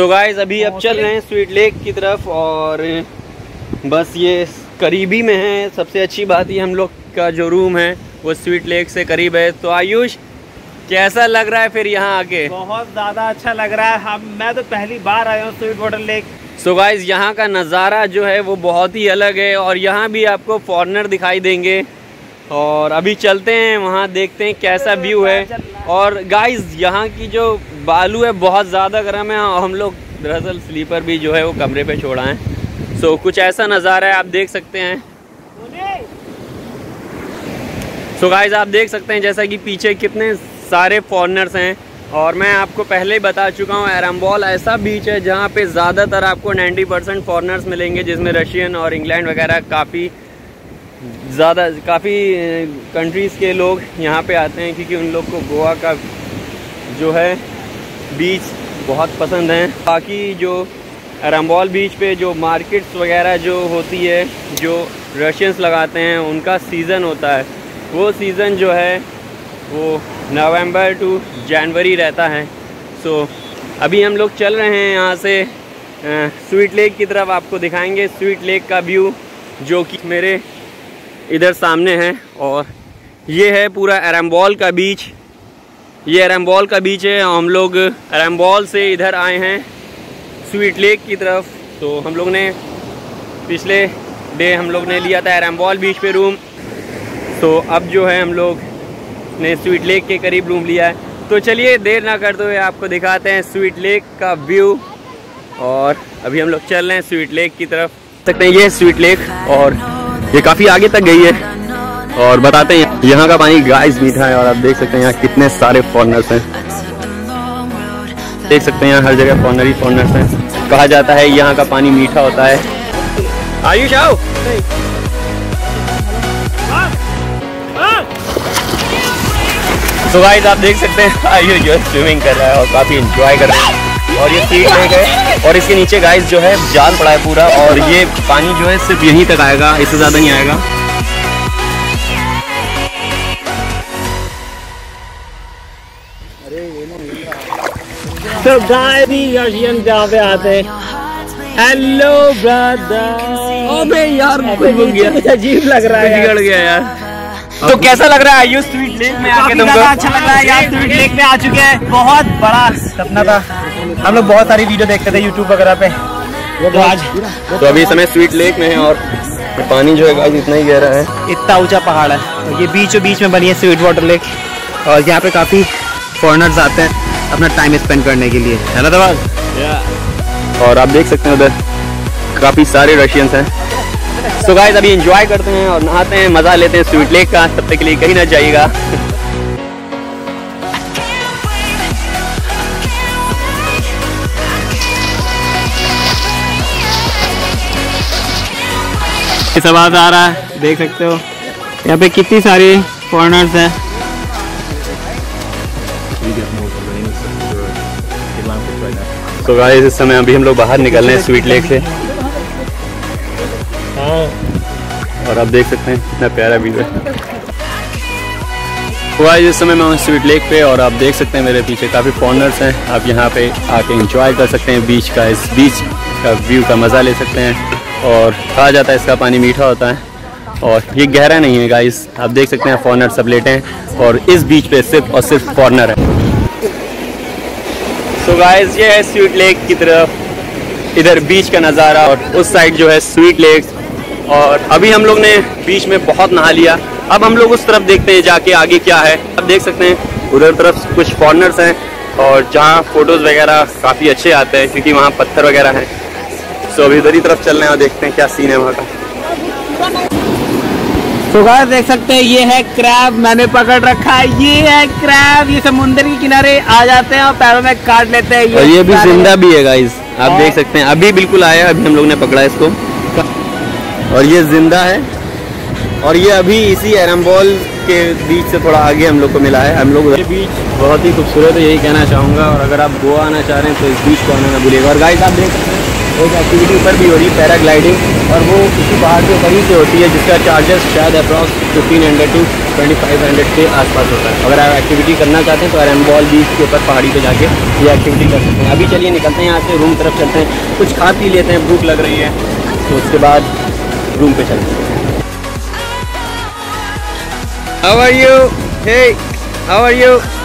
So guys अभी अब चल रहे हैं स्वीट लेक की तरफ़ और बस ये करीबी में है। सबसे अच्छी बात ये हम लोग का जो रूम है वो स्वीट लेक से करीब है। तो आयुष कैसा लग रहा है फिर यहाँ आके? बहुत ज़्यादा अच्छा लग रहा है। हम मैं तो पहली बार आया हूँ sweet water lake so guys यहाँ का नज़ारा जो है वो बहुत ही अलग है और यहाँ भी आपको फॉरनर दिखाई देंगे। और अभी चलते हैं वहाँ देखते हैं कैसा व्यू है। और गाइज़ यहाँ की जो बालू है, बहुत ज़्यादा गर्म है। हम लोग दरअसल स्लीपर भी जो है वो कमरे पे छोड़ा है। सो कुछ ऐसा नज़ारा है, आप देख सकते हैं। सो गाइस आप देख सकते हैं, जैसा कि पीछे कितने सारे फॉरनर्स हैं। और मैं आपको पहले ही बता चुका हूँ एरम्बॉल ऐसा बीच है जहाँ पे ज़्यादातर आपको 90 परसेंट फॉरनर्स मिलेंगे, जिसमें रशियन और इंग्लैंड वगैरह काफ़ी ज़्यादा, काफ़ी कंट्रीज़ के लोग यहाँ पे आते हैं, क्योंकि उन लोग को गोवा का जो है बीच बहुत पसंद हैं। बाकी जो एरम्बॉल बीच पे जो मार्केट्स वगैरह जो होती है, जो रशियंस लगाते हैं, उनका सीज़न होता है। वो सीज़न जो है, वो नवंबर टू जनवरी रहता है। सो अभी हम लोग चल रहे हैं यहाँ से स्वीट लेक की तरफ़ आपको दिखाएँगे। स्वीट लेक का व्यू जो कि मेरे इधर सामने है और ये है पूरा एरम्बॉल का बीच। ये एरम्बॉल का बीच है। हम लोग एरम्बॉल से इधर आए हैं स्वीट लेक की तरफ़। तो हम लोग ने पिछले डे हम लोग ने लिया था एरम्बॉल बीच पे रूम तो अब जो है हम लोग ने स्वीट लेक के करीब रूम लिया है। तो चलिए, देर ना करते हुए आपको दिखाते हैं स्वीट लेक का व्यू और अभी हम लोग चल रहे हैं स्वीट लेक की तरफ़। सकते हैं ये स्वीट लेक और ये काफ़ी आगे तक गई है। और बताते हैं, यहाँ का पानी गाइस मीठा है और आप देख सकते हैं यहाँ कितने सारे फॉरनर्स हैं। देख सकते हैं यहाँ हर जगह फॉरनर ही फॉरनर्स हैं। कहा जाता है यहाँ का पानी मीठा होता है। आयुष आओ। तो गाइस आप देख सकते हैं, आयुष जो है स्विमिंग कर रहा है और काफ़ी इंजॉय कर रहा है। और ये सीट लेक है और इसके नीचे गाइस जो है जाल पड़ा है पूरा और ये पानी जो है सिर्फ़ यहीं तक आएगा, इससे ज़्यादा नहीं आएगा। तो गाय भी रशियन जहाँ पे आते हैं हेलो ब्रदर अबे यार अजीब लग रहा है बिगड़ गया यार। तो कैसा लग रहा है? आयुष स्वीट लेक में आके तुमको? अच्छा लग रहा है यार स्वीट लेक में आ चुके हैं। बहुत बड़ा सपना था। हम लोग बहुत सारी वीडियो देखते थे यूट्यूब वगैरह पे। तो आज तो अभी समय स्वीट लेक में है और पानी जो है गाइस इतना ही गहरा है। इतना ऊँचा पहाड़ है। तो ये बीचों बीच में बनी है स्वीट वाटर लेक और यहाँ पे काफ़ी फॉरनर्स आते हैं। अपना टाइम स्पेंड करने के लिए। है ना दबाग और आप देख सकते हैं उधर काफ़ी सारे रशियंस हैं। सो गाइस अभी एंजॉय करते हैं और नहाते हैं मज़ा लेते हैं स्वीट लेक का तब तक के लिए कहीं ना जाइएगा। सब आ रहा है देख सकते हो। यहाँ पे कितनी सारी फॉरनर्स हैं। तो गाइस इस समय अभी हम लोग बाहर निकल रहे हैं स्वीट लेक से। और आप देख सकते हैं कितना प्यारा व्यू है। तो आज इस समय मैं हूँ स्वीट लेक पे और आप देख सकते हैं मेरे पीछे काफ़ी फॉरनर्स हैं। आप यहाँ पे आके इंजॉय कर सकते हैं बीच का इस बीच का व्यू का मज़ा ले सकते हैं। और कहा जाता है इसका पानी मीठा होता है। और ये गहरा नहीं है गाइस आप देख सकते हैं फॉरनर सब लेटे हैं। और इस बीच पे सिर्फ़ और सिर्फ़ फॉरनर है। सो गाइस ये है स्वीट लेक की तरफ़। इधर बीच का नज़ारा और उस साइड जो है स्वीट लेक और अभी हम लोग ने बीच में बहुत नहा लिया। अब हम लोग उस तरफ़ देखते हैं जाके आगे क्या है। अब देख सकते हैं, उधर तरफ़ कुछ फॉरनर्स हैं और जहाँ फ़ोटोज़ वगैरह काफ़ी अच्छे आते हैं, क्योंकि वहाँ पत्थर वगैरह हैं। सो अभी उधर ही तरफ़ चल रहे हैं और देखते हैं क्या सीन है वहाँ का। तो गाइस देख सकते हैं ये है क्रैब मैंने पकड़ रखा है ये है क्रैब ये समुद्र के किनारे आ जाते हैं और पैरों में काट लेते हैं और ये भी ज़िंदा भी है गाइस आप देख सकते हैं अभी बिल्कुल आया अभी हम लोग ने पकड़ा इसको। और ये ज़िंदा है और ये अभी इसी एरम्बॉल के बीच से थोड़ा आगे हम लोग को मिला है हम लोग ये बीच बहुत ही खूबसूरत है यही कहना चाहूँगा और अगर आप गोवा आना चाह रहे हैं तो इस बीच को आना ना भूलिएगा। और गाइस आप देख सकते हैं एक एक्टिविटी ऊपर भी हो रही है पैराग्लाइडिंग और वो किसी पहाड़ के ऊपर ही से होती है, जिसका चार्जेस शायद approx fifteen hundred to twenty five hundred के आसपास होता है। अगर आप एक्टिविटी करना चाहते हैं तो एरम्बॉल बीच के ऊपर पहाड़ी पे जाके ये एक्टिविटी कर सकते हैं। अभी चलिए निकलते हैं, यहाँ से रूम तरफ़ चलते हैं। कुछ खा पी लेते हैं, भूख लग रही है तो उसके बाद रूम पे चलते हैं। How are?